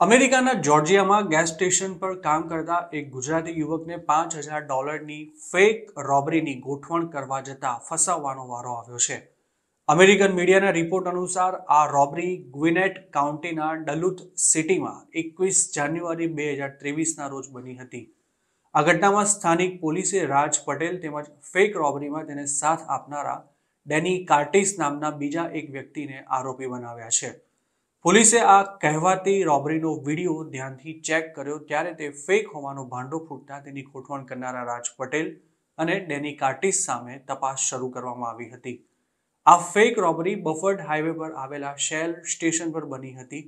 અમેરિકાના જોર્જિયામાં gas station પર કામ કરતા એક ગુજરાતી યુવકને પાંચ હજાર ડોલરની ફેક રોબરીની ગોઠવણ કરવા જતા ફસાવવાનો વારો આવ્યો છે. અમેરિકન મીડિયાના રિપોર્ટ અનુસાર, આ રોબરી ગ્વિનેટ કાઉન્ટીના ડલુથ સિટીમાં એકવીસ જાન્યુઆરી બે હજાર ત્રેવીસના રોજ બની હતી. આ ઘટનામાં સ્થાનિક પોલીસે રાજ પટેલ તેમજ ફેક રોબરીમાં તેને સાથ આપનારા ડેની કાર્ટિસ નામના બીજા એક વ્યક્તિને આરોપી બનાવ્યા છે. પોલીસે આ કહેવાતી રોબરીનો વીડિયો ધ્યાનથી ચેક કર્યો ત્યારે તે ફેક હોવાનો ભાંડો ફૂટતા તેની ગોઠવણ કરનારા રાજ પટેલ અને ડેની કાર્ટિસ સામે તપાસ શરૂ કરવામાં આવી હતી. આ ફેક રોબરી બફર્ડ હાઈવે પર આવેલા શેલ સ્ટેશન પર બની હતી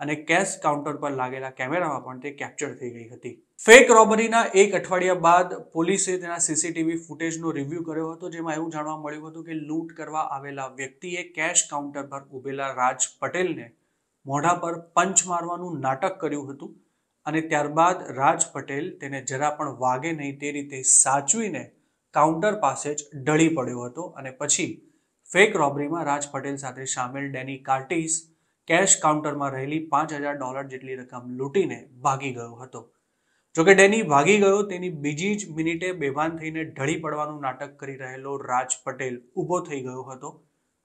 અને કેશ કાઉન્ટર પર લાગેલા કેમેરામાં પણ તે કેપ્ચર થઈ ગઈ હતી. ફેક રોબરીના એક અઠવાડિયા બાદ પોલીસે તેના સીસીટીવી ફૂટેજનો રિવ્યૂ કર્યો હતો, જેમાં એવું જાણવા મળ્યું હતું કે લૂંટ કરવા આવેલા વ્યક્તિએ કેશ કાઉન્ટર પર ઉભેલા રાજ પટેલને મોઢા પર પંચ મારવાનું નાટક કર્યું હતું અને ત્યારબાદ રાજ પટેલ તેને જરા પણ વાગે નહીં તે રીતે સાચવીને કાઉન્ટર પાસે જ ઢળી પડ્યો હતો અને પછી ફેક રોબરીમાં રાજ પટેલ સાથે સામેલ ડેની કાર્ટિસ કેશ કાઉન્ટરમાં રહેલી પાંચ હજાર ડોલર જેટલી રકમ લૂંટીને ભાગી ગયો હતો. જોકે ડેની ભાગી ગયો તેની બીજી જ મિનિટે બેભાન થઈને ઢળી પડવાનું નાટક કરી રહેલો રાજ પટેલ ઊભો થઈ ગયો હતો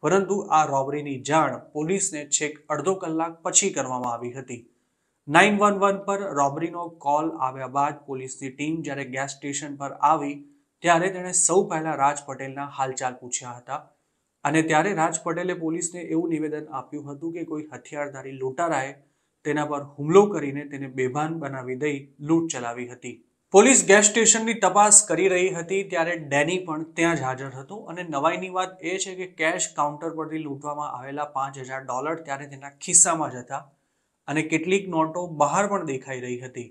પરંતુ આ રોબરીની જાણ પોલીસને છેક અડધો કલાક પછી કરવામાં આવી હતી. નાઇન વન વન પર રોબરીનો કોલ આવ્યા બાદ પોલીસની ટીમ જ્યારે ગેસ સ્ટેશન પર આવી, ત્યારે તેણે સૌ પહેલા રાજ પટેલના હાલચાલ પૂછ્યા હતા અને ત્યારે રાજ પટેલે પોલીસને એવું નિવેદન આપ્યું હતું કે કોઈ હથિયારધારી લૂંટારાએ તેના પર હુમલો કરીને તેને બેભાન બનાવી દઈ લૂંટ ચલાવી હતી. પોલીસ ગેસ સ્ટેશનની તપાસ કરી રહી હતી ત્યારે ડેની પણ ત્યાં જ હાજર હતો અને નવાઈની વાત એ છે કે કેશ કાઉન્ટર પરથી લૂંટવામાં આવેલા પાંચ હજાર ડોલર ત્યારે તેના ખિસ્સામાં જ હતા અને કેટલીક નોટો બહાર પણ દેખાઈ રહી હતી.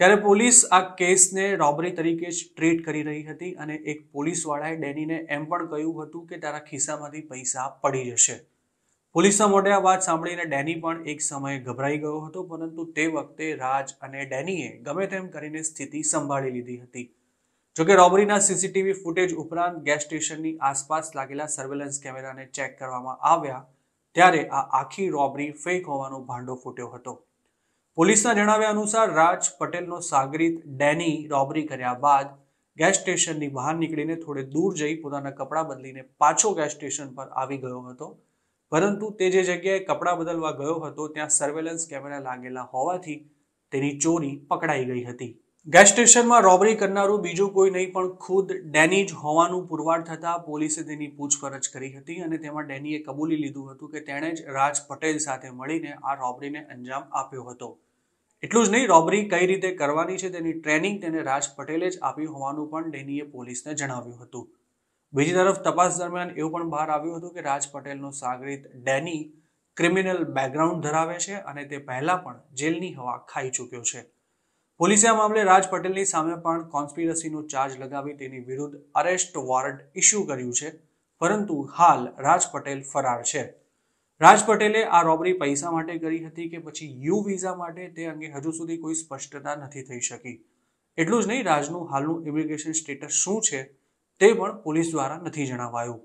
ત્યારે પોલીસ આ કેસને રોબરી તરીકે જ ટ્રીટ કરી રહી હતી અને એક પોલીસવાળાએ ડેનીને એમ પણ કહ્યું હતું કે તારા ખિસ્સામાંથી પૈસા પડી જશે. પોલીસના મોઢે આ વાત સાંભળીને ડેની પણ એક સમયે ગભરાઈ ગયો હતો, પરંતુ તે વખતે રાજ અને ડેનીએ ગમે તેમ કરીને સ્થિતિ સંભાળી લીધી હતી. જોકે રોબરીના સીસીટીવી ફૂટેજ ઉપરાંત ગેસ સ્ટેશનની આસપાસ લાગેલા સર્વેલન્સ કેમેરાને ચેક કરવામાં આવ્યા ત્યારે આ આખી રોબરી ફેક હોવાનો ભાંડો ફૂટ્યો હતો. પોલીસના જણાવ્યા અનુસાર રાજ પટેલનો સાગરીત ડેની રોબરી કર્યા બાદ ગેસ સ્ટેશનની બહાર નીકળીને થોડે દૂર જઈ પોતાના કપડાં બદલીને પાછો ગેસ સ્ટેશન પર આવી ગયો હતો. પરંતુ તે જે જગ્યાએ કપડાં બદલવા ગયો હતો, ત્યાં સર્વેલન્સ કેમેરા લાગેલા હોવાથી તેની ચોરી પકડાઈ ગઈ હતી. ગેસ સ્ટેશનમાં રોબરી કરનારું બીજું કોઈ નહીં, પણ ખુદ ડેની જ હોવાનું પુરવાર થતાં પોલીસે તેની પૂછપરછ કરી હતી અને તેમાં ડેનીએ કબૂલી લીધું હતું કે તેણે જ રાજ પટેલ સાથે મળીને આ રોબરીને અંજામ આપ્યો હતો. એટલું જ નહીં રોબરી કઈ રીતે કરવાની છે તેની ટ્રેનિંગ તેને રાજ પટેલે જ આપી હોવાનું પણ ડેનીએ પોલીસને જણાવ્યું હતું. બીજી તરફ તપાસ દરમિયાન એવું પણ બહાર આવ્યું હતું કે રાજ પટેલનો સાગરીત ડેની ક્રિમિનલ બેકગ્રાઉન્ડ ધરાવે છે અને તે પહેલા પણ જેલની હવા ખાઈ ચૂક્યો છે. પોલીસે આ મામલે રાજ પટેલની સામે પણ કોન્સ્પિરસીનો ચાર્જ લગાવી તેની વિરુદ્ધ અરેસ્ટ વોરંટ ઇસ્યુ કર્યું છે, પરંતુ હાલ રાજ પટેલ ફરાર છે. રાજ પટેલે આ રોબરી પૈસા માટે કરી હતી કે પછી યુ વિઝા માટે તે અંગે હજુ સુધી કોઈ સ્પષ્ટતા નથી થઈ શકી. એટલું જ નહીં, રાજનું હાલનું ઇમિગ્રેશન સ્ટેટસ શું છે તે પણ પોલીસ દ્વારા નથી જણાવાયું.